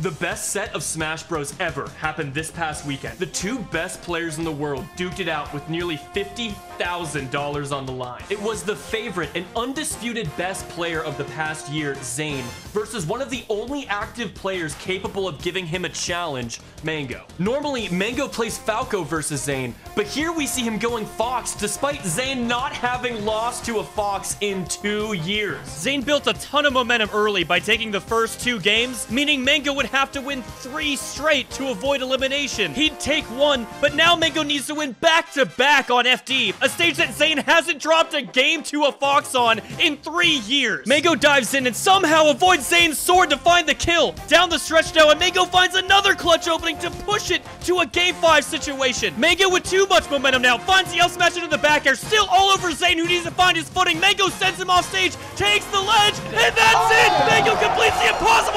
The best set of Smash Bros ever happened this past weekend. The two best players in the world duked it out with nearly $50,000 on the line. It was the favorite and undisputed best player of the past year, Zain, versus one of the only active players capable of giving him a challenge, Mango. Normally, Mango plays Falco versus Zain, but here we see him going Fox despite Zain not having lost to a Fox in two years. Zain built a ton of momentum early by taking the first two games, meaning Mango would have to win three straight to avoid elimination. He'd take one, but now Mango needs to win back-to-back on FD, a stage that Zain hasn't dropped a game to a Fox on in three years. Mango dives in and somehow avoids Zain's sword to find the kill. Down the stretch now, and Mango finds another clutch opening to push it to a game five situation. Mango with too much momentum now, finds the L smash into the back air, still all over Zain who needs to find his footing. Mango sends him off stage, takes the ledge, and that's it! Mango completes the impossible